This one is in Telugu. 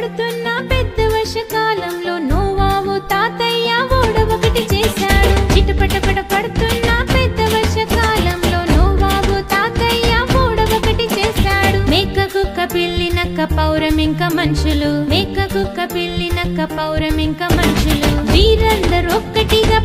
పడుతున్న పెద్ద వర్షకాలంలో నోవావు తాతయ్య ఓడవ ఒకటి చేశాడు. చిటపటపట పడుతున్న పెద్ద వర్ష కాలంలో నోవావు తాతయ్య ఓడవ ఒకటి చేశాడు. మేక కుక్క పిల్లినక్క ఇంకా మనుషులు. మేక కుక్క పిల్లినక్క ఇంకా మనుషులు. వీరందరూ ఒక్కటిగా